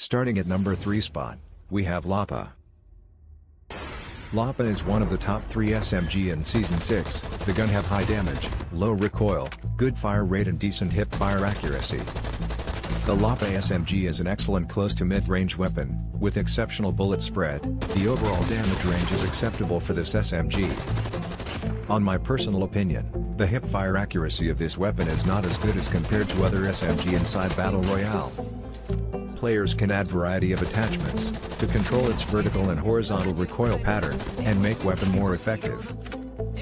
Starting at number 3 spot, we have Lapa. Lapa is one of the top 3 SMG in Season 6, the gun have high damage, low recoil, good fire rate and decent hip fire accuracy. The Lapa SMG is an excellent close to mid-range weapon, with exceptional bullet spread, the overall damage range is acceptable for this SMG. On my personal opinion, the hip fire accuracy of this weapon is not as good as compared to other SMG inside Battle Royale. Players can add variety of attachments, to control its vertical and horizontal recoil pattern, and make weapon more effective.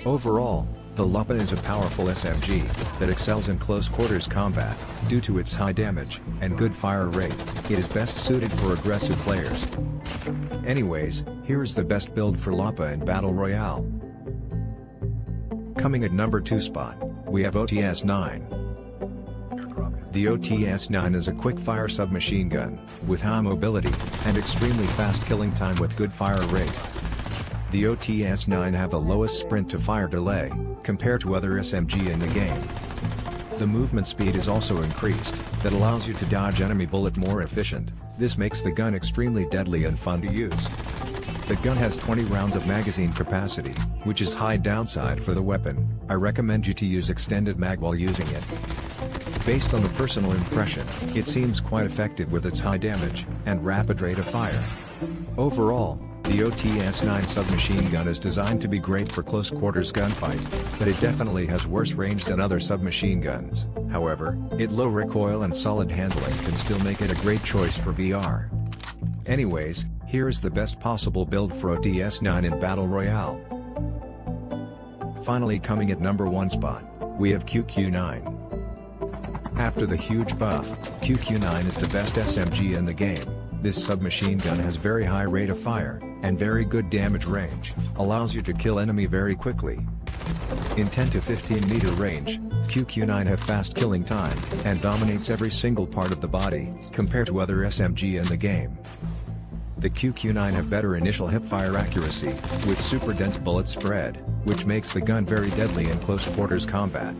Overall, the Lapa is a powerful SMG, that excels in close quarters combat, due to its high damage, and good fire rate, it is best suited for aggressive players. Anyways, here is the best build for Lapa in Battle Royale. Coming at number 2 spot, we have OTS-9. The OTS-9 is a quick-fire submachine gun, with high mobility, and extremely fast killing time with good fire rate. The OTS-9 have the lowest sprint to fire delay, compared to other SMG in the game. The movement speed is also increased, that allows you to dodge enemy bullet more efficient, this makes the gun extremely deadly and fun to use. The gun has 20 rounds of magazine capacity, which is high downside for the weapon, I recommend you to use extended mag while using it. Based on the personal impression, it seems quite effective with its high damage, and rapid rate of fire. Overall, the OTS-9 submachine gun is designed to be great for close quarters gunfight, but it definitely has worse range than other submachine guns, however, it low recoil and solid handling can still make it a great choice for BR. Anyways, here is the best possible build for OTS-9 in Battle Royale. Finally coming at number 1 spot, we have QQ9. After the huge buff, QQ9 is the best SMG in the game, this submachine gun has very high rate of fire, and very good damage range, allows you to kill enemy very quickly. In 10 to 15 meter range, QQ9 have fast killing time, and dominates every single part of the body, compared to other SMG in the game. The QQ9 have better initial hipfire accuracy, with super dense bullet spread, which makes the gun very deadly in close quarters combat.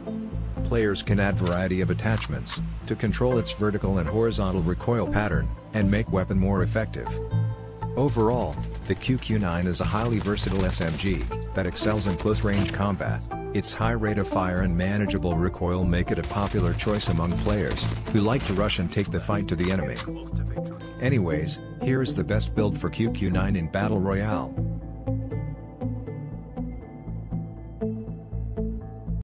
Players can add variety of attachments, to control its vertical and horizontal recoil pattern, and make weapon more effective. Overall, the QQ9 is a highly versatile SMG, that excels in close-range combat, its high rate of fire and manageable recoil make it a popular choice among players, who like to rush and take the fight to the enemy. Anyways, here is the best build for QQ9 in Battle Royale.